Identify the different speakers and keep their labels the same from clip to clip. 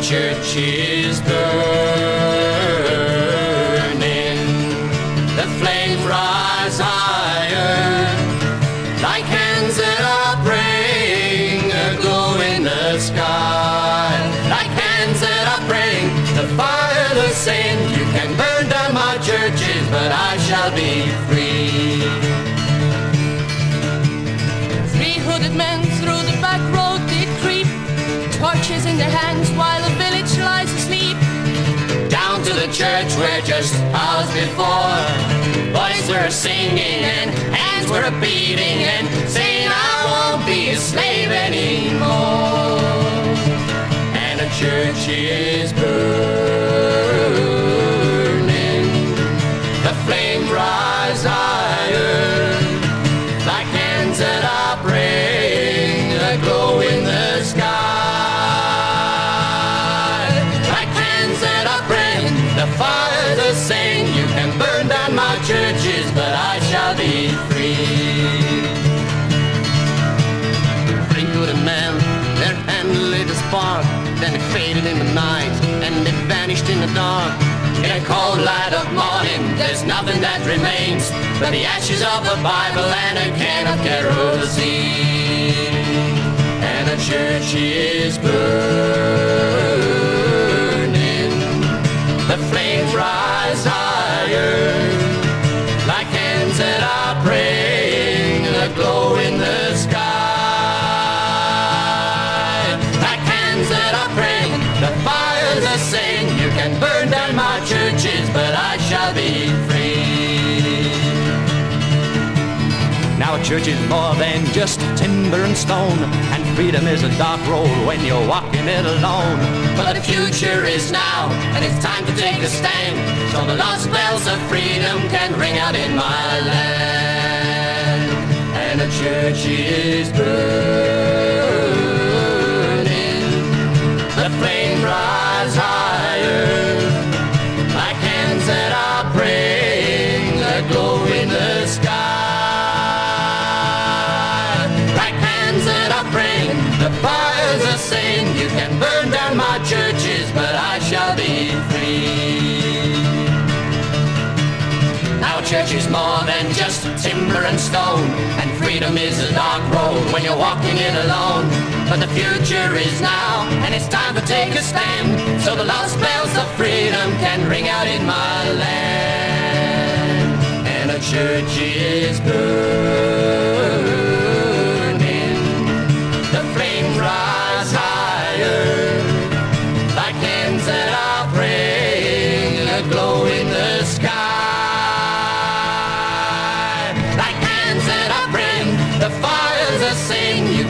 Speaker 1: church is burning. The flames rise higher, like hands that are praying, a glow in the sky. Like hands that are praying, the fire the same. You can burn down my churches, but I shall be free.
Speaker 2: Three hooded men torches in their hands while the village lies asleep.
Speaker 1: Down to the church where just hours before, boys were singing and hands were beating and saying, I won't be a slave anymore. And the church is burning, the flame rise spark, then it faded in the night, and it vanished in the dark. In a cold light of morning, there's nothing that remains but the ashes of a Bible and a can of kerosene. And the church is burning.
Speaker 3: Church is more than just timber and stone, and freedom is a dark road when you're walking it alone.
Speaker 1: But the future is now, and it's time to take a stand. So the lost bells of freedom can ring out in my land. And the church is. Church is more than just timber and stone, and freedom is a dark road when you're walking it alone. But the future is now, and it's time to take a stand, so the lost bells of freedom can ring out in my land. And a church is burning,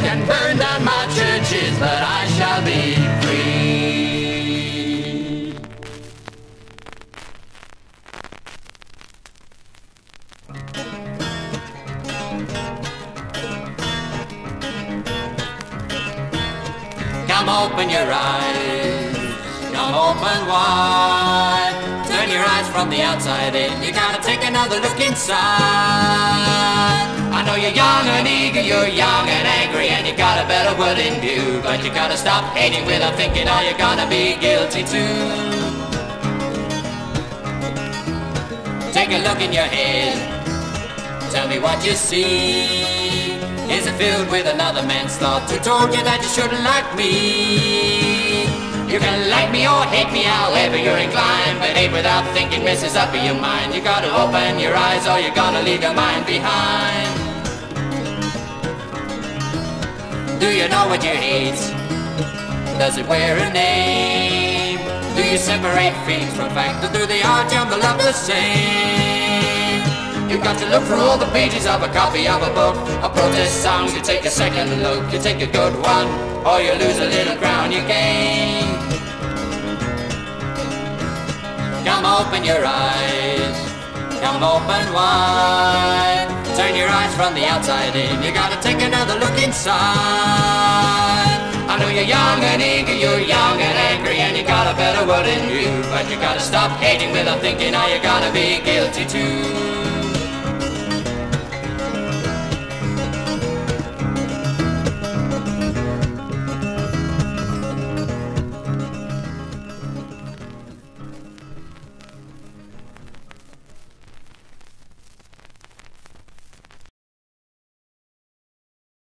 Speaker 1: can burn down my churches, but I shall be free. Come open your eyes, come open wide. Turn your eyes from the outside in, you gotta take another look inside. I know you're young and eager, you're young and angry, and in view. But you gotta stop hating without thinking, are you gonna be guilty too? Take a look in your head, tell me what you see. Is it filled with another man's thoughts who told you that you shouldn't like me? You can like me or hate me however you're inclined, but hate without thinking messes up your mind. You gotta open your eyes or you're gonna leave your mind behind. Do you know what you hate? Does it wear a name? Do you separate feelings from fact, or do they all jumble up the same? You've got to look through all the pages of a copy of a book. A protest song, you take a second look, you take a good one, or you lose a little ground you gain. Come open your eyes, come open wide. Turn your eyes from the outside in, you gotta take another look inside. I know you're young and eager, you're young and angry, and you got a better world in you. But you gotta stop hating without thinking, are you gonna be guilty too?